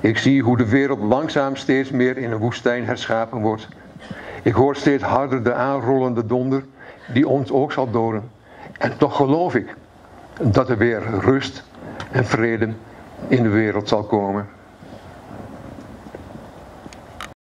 Ik zie hoe de wereld langzaam steeds meer in een woestijn herschapen wordt. Ik hoor steeds harder de aanrollende donder die ons ook zal doden. En toch geloof ik dat er weer rust en vrede in de wereld zal komen.